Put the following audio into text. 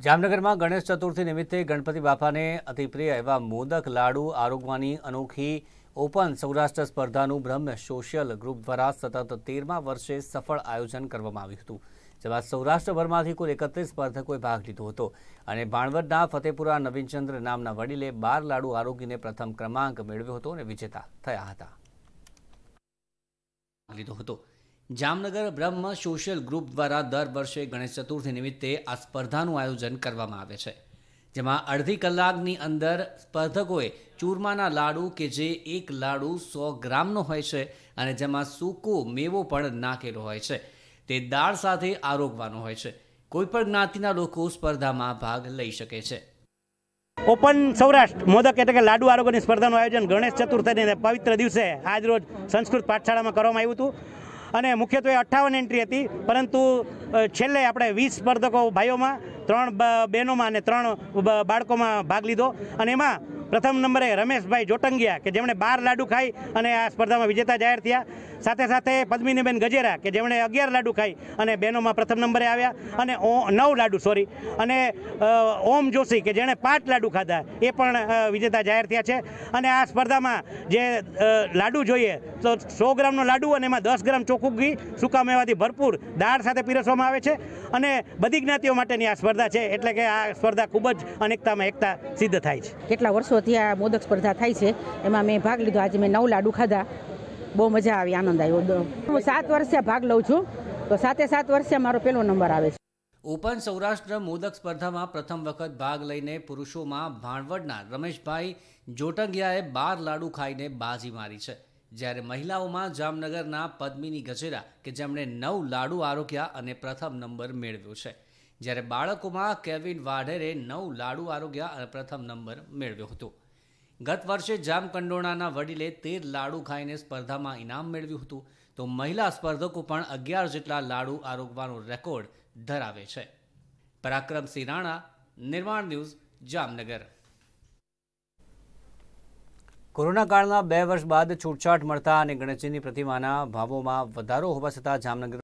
જામનગરમાં ગણેશ ચતુર્થી નિમિત્તે ગણપતિ બાપાને અતિપ્રિય એવા મોદક લાડુ આરોગવાની અનોખી ઓપન સૌરાષ્ટ્ર સ્પર્ધાનું બ્રહ્મ સોશિયલ ગ્રુપ દ્વારા સતત તેરમા વર્ષે સફળ આયોજન કરવામાં આવ્યું હતું, જેમાં સૌરાષ્ટ્રભરમાંથી કુલ એકત્રીસ સ્પર્ધકોએ ભાગ લીધો હતો અને ભાણવડના ફતેપુરા નવીનચંદ્ર નામના વડીલે બાર લાડુ આરોગીને પ્રથમ ક્રમાંક મેળવ્યો હતો અને વિજેતા થયા હતા. લીધો હતો. જામનગર બ્રહ્મ સોશિયલ ગ્રુપ દ્વારા દર વર્ષે ગણેશ ચતુર્થી નિમિત્તે આ સ્પર્ધાનું આયોજન કરવામાં આવે છે, જેમાં અડધી કલાકની અંદર સ્પર્ધકોએ ચૂરમાના લાડુ કે જે એક લાડુ સો ગ્રામનો હોય છે અને જેમાં સૂકો મેવો પણ નાખેલો હોય છે. તે દાળ સાથે આરોગવાનો હોય છે. કોઈપણ જ્ઞાતિના લોકો સ્પર્ધામાં ભાગ લઈ શકે છે. ઓપન સૌરાષ્ટ્ર મોદક એટલે કે લાડુ આરોગ્યની સ્પર્ધાનું આયોજન ગણેશ ચતુર્થીને પવિત્ર દિવસે આજરોજ સંસ્કૃત પાઠશાળામાં કરવામાં આવ્યું હતું. અને મુખ્યત્વે અઠ્ઠાવન એન્ટ્રી હતી. પરંતુ છેલ્લે આપણે વીસ સ્પર્ધકો ભાઈઓમાં, ત્રણ બહેનોમાં અને ત્રણ બાળકોમાં ભાગ લીધો. અને એમાં પ્રથમ નંબરે રમેશભાઈ જોટંગિયા, કે જેમણે બાર લાડુ ખાઈ અને આ સ્પર્ધામાં વિજેતા જાહેર થયા. સાથે સાથે પદ્મિનીબેન ગજેરા, કે જેમણે અગિયાર લાડુ ખાઈ અને બહેનોમાં પ્રથમ નંબરે આવ્યા. અને નવ લાડુ સોરી અને ઓમ જોશી, કે જેણે પાંચ લાડુ ખાધા, એ પણ વિજેતા જાહેર થયા છે. અને આ સ્પર્ધામાં જે લાડુ જોઈએ, તો સો ગ્રામનો લાડુ અને એમાં દસ ગ્રામ ચોખ્ખું ઘી, સૂકા મેવાથી ભરપૂર દાળ સાથે પીરસવામાં આવે છે. અને બધી જ્ઞાતિઓ માટેની આ સ્પર્ધા છે, એટલે કે આ સ્પર્ધા ખૂબ જ અનેકતામાં એકતા સિદ્ધ થાય છે. કેટલા વર્ષોથી આ મોદક સ્પર્ધા થાય છે. એમાં મેં ભાગ લીધો. આજે મેં નવ લાડુ ખાધા. બહુ મજા આવી, આનંદ આવ્યો. હું સાત વર્ષે ભાગ લઉં છું. તો સાતે સાત વર્ષે મારો પહેલો નંબર આવે છે. ઓપન સૌરાષ્ટ્ર મોદક સ્પર્ધામાં પ્રથમ વખત ભાગ લઈને પુરુષોમાં ભાણવડના રમેશભાઈ જોટંગિયાએ બાર લાડુ ખાઈને બાજી મારી છે. જ્યારે મહિલાઓમાં જામનગરના પદ્મિની ગજેરા, કે જેમણે નવ લાડુ આરોગ્યા અને પ્રથમ નંબર મેળવ્યો છે. જ્યારે બાળકોમાં કેવિન વાઢેરે નવ લાડુ આરોગ્ય પ્રથમ નંબર મેળવ્યો હતો. ગત વર્ષે જામકંડોળાના વડીલે તેર લાડુ ખાઈને સ્પર્ધામાં ઇનામ મેળવ્યું હતું. તો મહિલા સ્પર્ધકો પણ અગિયાર જેટલા લાડુ આરોગવાનો રેકોર્ડ ધરાવે છે. પરાક્રમસિંહ રાણા, નિર્માણ ન્યૂઝ, જામનગર. કોરોના કાળના બે વર્ષ બાદ છૂટછાટ મળતા અને ગણેશજીની પ્રતિમાના ભાવોમાં વધારો હોવા છતાં જામનગર